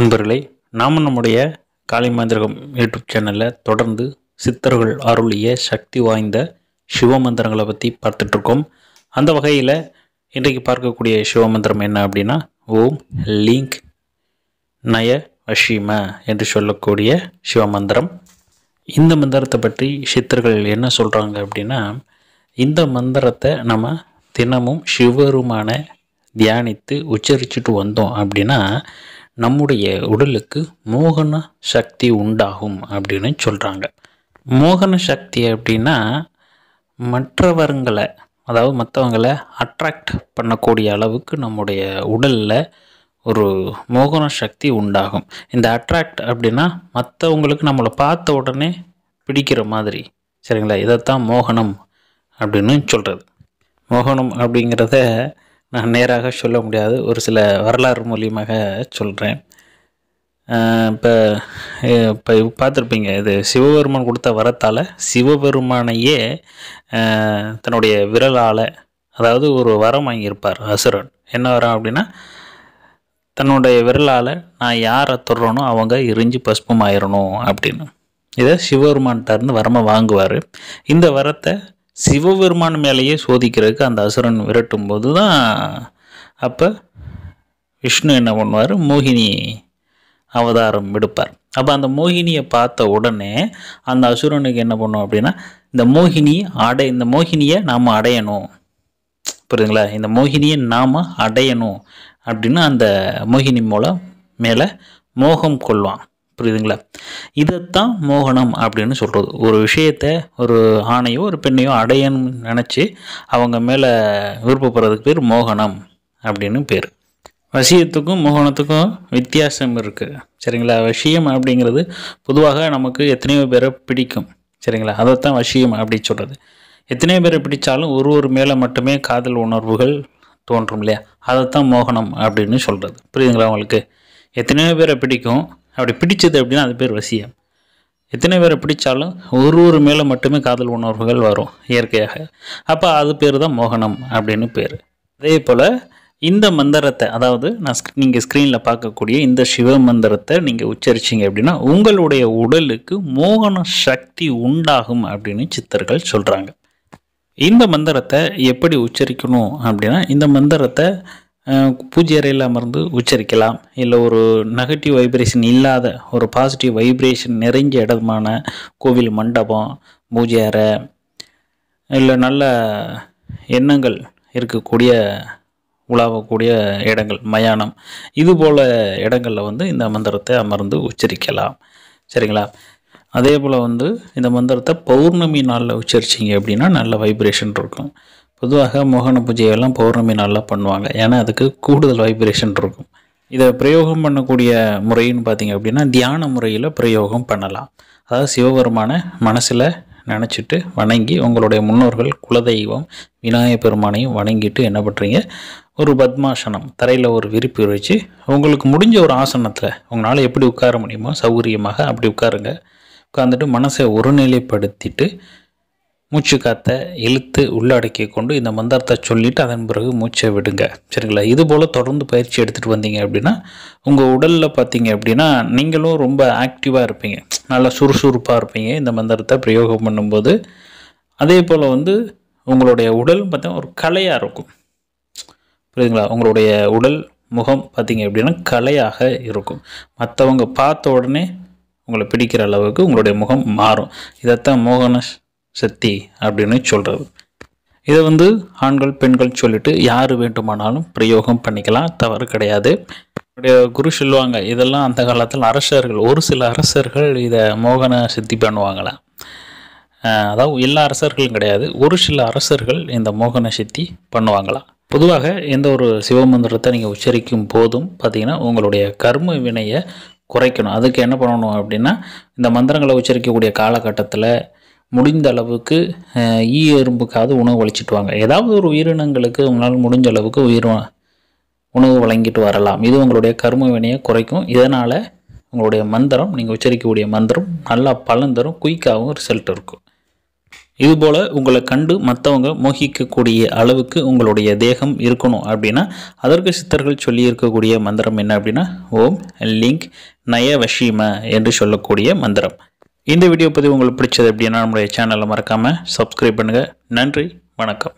நண்பர்களே நாம் நம்முடைய காளிமந்திரகம் யூடியூப் சேனலில் தொடர்ந்து சித்தர்கள் அருளிய சக்தி வாய்ந்த சிவமந்திரங்களை பற்றி பார்த்துட்ருக்கோம். அந்த வகையில் இன்றைக்கு பார்க்கக்கூடிய சிவமந்திரம் என்ன அப்படின்னா ஓம் லிங்க் நய வஷிம என்று சொல்லக்கூடிய சிவமந்திரம். இந்த மந்திரத்தை பற்றி சித்தர்கள் என்ன சொல்கிறாங்க அப்படின்னா இந்த மந்திரத்தை நம்ம தினமும் சிவருமான தியானித்து உச்சரிச்சுட்டு வந்தோம் அப்படின்னா நம்முடைய உடலுக்கு மோகன சக்தி உண்டாகும் அப்படின்னு சொல்கிறாங்க மோகன சக்தி அப்படின்னா மற்றவர்களை அதாவது மற்றவங்களை அட்ராக்ட் பண்ணக்கூடிய அளவுக்கு நம்முடைய உடலில் ஒரு மோகன சக்தி உண்டாகும். இந்த அட்ராக்ட் அப்படின்னா மற்றவங்களுக்கு நம்மளை பார்த்த உடனே பிடிக்கிற மாதிரி. சரிங்களா? இதைத்தான் மோகனம் அப்படின்னு சொல்கிறது மோகனம் அப்படிங்கிறத நான் நேராக சொல்ல முடியாது. ஒரு சில வரலாறு மூலியமாக சொல்கிறேன் இப்போ இப்போ பார்த்துருப்பீங்க இது சிவபெருமான் கொடுத்த வரத்தால் சிவபெருமானையே தன்னுடைய விரலால் அதாவது ஒரு வரம் வாங்கியிருப்பார் அசுரன். என்ன வரம் அப்படின்னா தன்னுடைய விரலால் நான் யாரை தொடுறேனோ அவங்க எரிஞ்சு பஸ்பமாயிடணும் அப்படின்னு. இதை சிவபெருமான்கிட்ட இருந்து வாங்குவார். இந்த வரத்தை சிவபெருமான் மேலேயே சோதிக்கிறதுக்கு அந்த அசுரன் விரட்டும் போது தான் அப்போ விஷ்ணு என்ன பண்ணுவார்? மோகினி அவதாரம் எடுப்பார். அப்போ அந்த மோகினியை பார்த்த உடனே அந்த அசுரனுக்கு என்ன பண்ணும் அப்படின்னா இந்த மோகினி அடை இந்த மோகினியை நாம் அடையணும். புரியுதுங்களா? இந்த மோகினியை நாம் அடையணும் அப்படின்னு அந்த மோகினி மூலம் மேலே மோகம் கொள்வான். புரியுதுங்களா? இதைத்தான் மோகனம் அப்படின்னு சொல்கிறது ஒரு விஷயத்தை ஒரு ஆணையோ ஒரு பெண்ணையோ அடையணும்னு நினச்சி அவங்க மேலே விருப்பப்படுறதுக்கு பேர் மோகனம் அப்படின்னு பேர். வசியத்துக்கும் மோகனத்துக்கும் வித்தியாசம் இருக்குது சரிங்களா? வசியம் அப்படிங்கிறது பொதுவாக நமக்கு எத்தனையோ பேரை பிடிக்கும். சரிங்களா? அதைத்தான் வசியம் அப்படி சொல்கிறது எத்தனையோ பேரை பிடித்தாலும் ஒரு ஒரு மேலே மட்டுமே காதல் உணர்வுகள் தோன்றும் இல்லையா? அதைத்தான் மோகனம் அப்படின்னு சொல்கிறது புரியுதுங்களா உங்களுக்கு? எத்தனையோ பேரை பிடிக்கும். அப்படி பிடிச்சது அப்படின்னா அது பேர் வசியம். எத்தனை பேரை பிடிச்சாலும் ஒரு ஒரு மேலே மட்டுமே காதல் உணர்வுகள் வரும் இயற்கையாக. அப்போ அது பேர் தான் மோகனம் அப்படின்னு பேர். அதே போல் இந்த மந்திரத்தை அதாவது நான் நீங்கள் ஸ்க்ரீனில் பார்க்கக்கூடிய இந்த சிவ மந்திரத்தை நீங்கள் உச்சரிச்சீங்க அப்படின்னா உங்களுடைய உடலுக்கு மோகன சக்தி உண்டாகும் அப்படின்னு சித்தர்கள் சொல்கிறாங்க இந்த மந்திரத்தை எப்படி உச்சரிக்கணும் அப்படின்னா இந்த மந்திரத்தை பூஜை அறையில் அமர்ந்து உச்சரிக்கலாம். இல்லை ஒரு நெகட்டிவ் வைப்ரேஷன் இல்லாத ஒரு பாசிட்டிவ் வைப்ரேஷன் நிறைஞ்ச இடமான கோவில் மண்டபம் பூஜை அறை இல்லை நல்ல எண்ணங்கள் இருக்கக்கூடிய உலாவக்கூடிய இடங்கள் மயானம் இது போல் இடங்களில் வந்து இந்த மந்திரத்தை அமர்ந்து உச்சரிக்கலாம். சரிங்களா? அதே போல் வந்து இந்த மந்திரத்தை பௌர்ணமி நாளில் உச்சரிச்சிங்க அப்படின்னா நல்ல வைப்ரேஷன் இருக்கும். பொதுவாக மோகன பூஜையெல்லாம் பௌர்ணமி நாளில் பண்ணுவாங்க. ஏன்னா அதுக்கு கூடுதல் வைப்ரேஷன் இருக்கும். இதை பிரயோகம் பண்ணக்கூடிய முறைன்னு பார்த்தீங்க அப்படின்னா தியான முறையில் பிரயோகம் பண்ணலாம். அதாவது சிவபெருமான மனசில் நினச்சிட்டு வணங்கி உங்களுடைய முன்னோர்கள் குலதெய்வம் விநாயக பெருமானையும் வணங்கிட்டு என்ன பண்ணுறீங்க ஒரு பத்மாசனம் தரையில் ஒரு விரிப்பு வச்சு உங்களுக்கு முடிஞ்ச ஒரு ஆசனத்தில் உங்களால் எப்படி உட்கார முடியுமோ சௌகரியமாக அப்படி உட்காருங்க. உட்காந்துட்டு மனசை ஒருநிலைப்படுத்திட்டு மூச்சு காற்றை இழுத்து உள்ளடக்கி கொண்டு இந்த மந்திரத்தை சொல்லிவிட்டு அதன் பிறகு மூச்சை விடுங்க. சரிங்களா? இது போல் தொடர்ந்து பயிற்சி எடுத்துகிட்டு வந்தீங்க அப்படின்னா உங்கள் உடலில் பார்த்தீங்க அப்படின்னா நீங்களும் ரொம்ப ஆக்டிவாக இருப்பீங்க. நல்லா சுறுசுறுப்பாக இருப்பீங்க. இந்த மந்திரத்தை பிரயோகம் பண்ணும்போது. அதே போல் வந்து உங்களுடைய உடல் பார்த்திங்கன்னா ஒரு கலையாக இருக்கும். புரியுதுங்களா? உங்களுடைய உடல் முகம் பார்த்தீங்க அப்படின்னா கலையாக இருக்கும். மற்றவங்க பார்த்த உடனே உங்களை பிடிக்கிற அளவுக்கு உங்களுடைய முகம் மாறும். இதைத்தான் மோகன சக்தி அப்படின்னு சொல்கிறது இதை வந்து ஆண்கள் பெண்கள் சொல்லிட்டு யார் வேண்டுமானாலும் பிரயோகம் பண்ணிக்கலாம் தவறு கிடையாது. குரு சொல்லுவாங்க இதெல்லாம் அந்த காலத்தில் அரசர்கள் ஒரு சில அரசர்கள் இதை மோகன சித்தி பண்ணுவாங்களாம். அதாவது எல்லா அரசர்களும் கிடையாது ஒரு சில அரசர்கள் இந்த மோகன சித்தி பண்ணுவாங்களாம். பொதுவாக எந்த ஒரு சிவமந்திரத்தை நீங்கள் உச்சரிக்கும் போதும் பார்த்திங்கன்னா உங்களுடைய கர்ம வினையை குறைக்கணும். அதுக்கு என்ன பண்ணணும் அப்படின்னா இந்த மந்திரங்களை உச்சரிக்கக்கூடிய காலகட்டத்தில் முடிந்த அளவுக்கு ஈ எறும்புக்காவது உணவு அளிச்சிட்டு வாங்க ஏதாவது ஒரு உயிரினங்களுக்கு உங்களால் முடிஞ்ச அளவுக்கு உயிர் உணவு வழங்கிட்டு வரலாம். இது உங்களுடைய கரும வினையை குறைக்கும். இதனால் உங்களுடைய மந்திரம் நீங்கள் உச்சரிக்கக்கூடிய மந்திரம் நல்லா பலன் தரும். குயிக்காகவும் ரிசல்ட் இருக்கும். இதுபோல் உங்களை கண்டு மற்றவங்க மோகிக்கக்கூடிய அளவுக்கு உங்களுடைய தேகம் இருக்கணும் அப்படின்னா அதற்கு சித்தர்கள் சொல்லி இருக்கக்கூடிய மந்திரம் என்ன அப்படின்னா ஓம் லிங்க் நய வஷீம என்று சொல்லக்கூடிய மந்திரம். இந்த வீடியோ பற்றி உங்களுக்கு பிடிச்சது அப்படின்னா நம்மளுடைய சேனலை மறக்காமல் சப்ஸ்கிரைப் பண்ணுங்கள் நன்றி வணக்கம்.